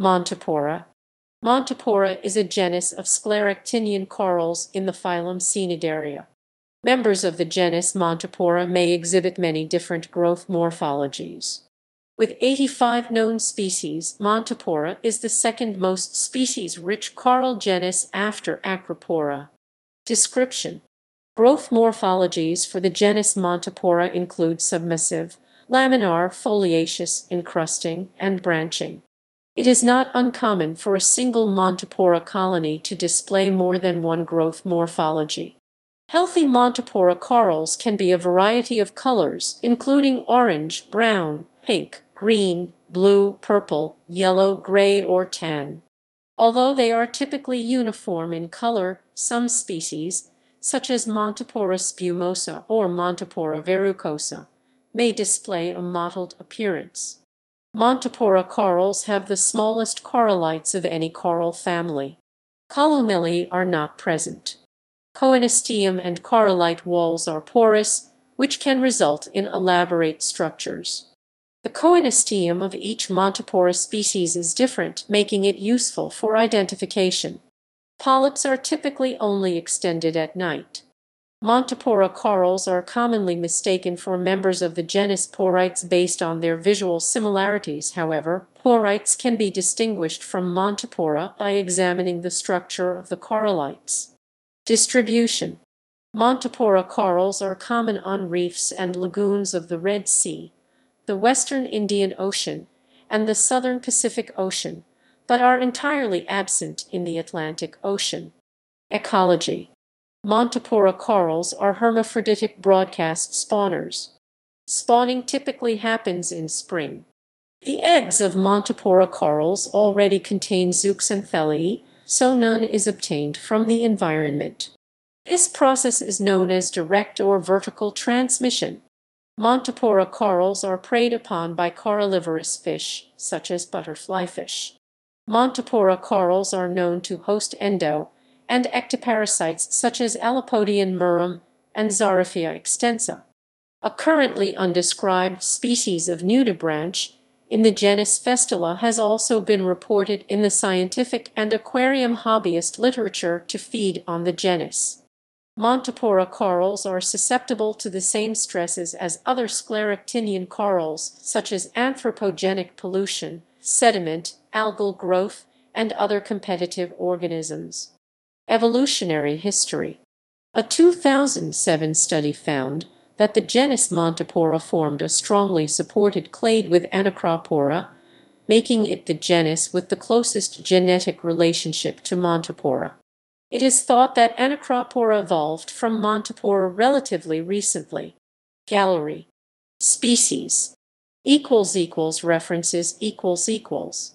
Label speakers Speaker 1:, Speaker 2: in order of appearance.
Speaker 1: Montipora. Montipora is a genus of scleractinian corals in the phylum Cnidaria. Members of the genus Montipora may exhibit many different growth morphologies. With 85 known species, Montipora is the second most species-rich coral genus after Acropora. Description Growth morphologies for the genus Montipora include submassive, laminar, foliaceous, encrusting, and branching. It is not uncommon for a single Montipora colony to display more than one growth morphology. Healthy Montipora corals can be a variety of colors, including orange, brown, pink, green, blue, purple, yellow, gray, or tan. Although they are typically uniform in color, some species, such as Montipora spumosa or Montipora verrucosa, may display a mottled appearance. Montipora corals have the smallest corallites of any coral family. Columelli are not present. Coenosteum and corallite walls are porous, which can result in elaborate structures. The coenosteum of each Montipora species is different, making it useful for identification. Polyps are typically only extended at night. Montipora corals are commonly mistaken for members of the genus Porites based on their visual similarities. However, Porites can be distinguished from Montipora by examining the structure of the corallites. Distribution Montipora corals are common on reefs and lagoons of the Red Sea, the western Indian Ocean, and the southern Pacific Ocean, but are entirely absent in the Atlantic Ocean. Ecology Montipora corals are hermaphroditic broadcast spawners. Spawning typically happens in spring. The eggs of Montipora corals already contain zooxanthellae, so none is obtained from the environment. This process is known as direct or vertical transmission. Montipora corals are preyed upon by corallivorous fish, such as butterflyfish. Montipora corals are known to host endo and ectoparasites such as Allopodion mirum and Xarifia extensa. A currently undescribed species of nudibranch in the genus Phestilla has also been reported in the scientific and aquarium hobbyist literature to feed on the genus. Montipora corals are susceptible to the same stresses as other scleractinian corals, such as anthropogenic pollution, sediment, algal growth, and other competitive organisms. Evolutionary history A 2007 study found that the genus Montipora formed a strongly supported clade with Anacropora, making it the genus with the closest genetic relationship to Montipora. It is thought that Anacropora evolved from Montipora relatively recently. Gallery Species equals equals references equals equals